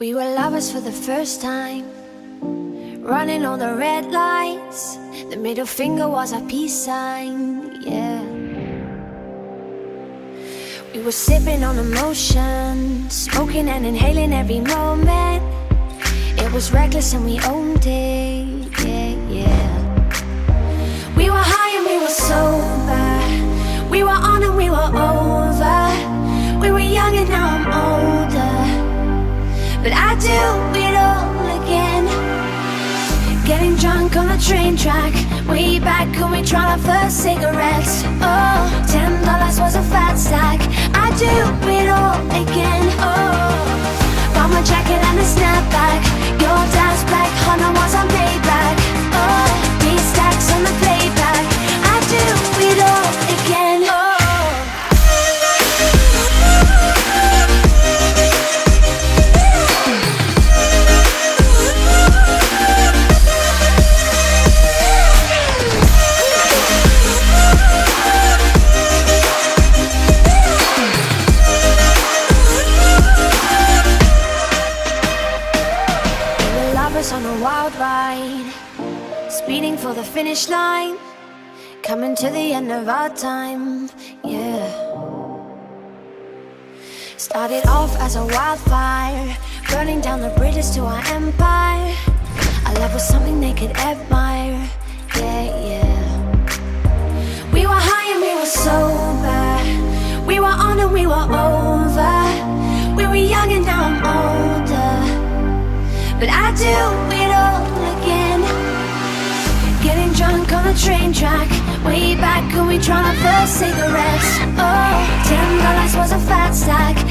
We were lovers for the first time Running on the red lights. The middle finger was our peace sign, yeah. We were sipping on emotion Smoking and inhaling every moment. It was reckless and we owned it, drunk on the train track. Way back when we tried our first cigarettes. Oh, ride. Speeding for the finish line. Coming to the end of our time, yeah. Started off as a wildfire Burning down the bridges to our empire. Our love was something they could admire, yeah, yeah. We were high and we were sober. We were on and we were over. We were young and now I'm older. But I do train track Way back when we tried our first cigarettes. Oh, ten dollars was a fat stack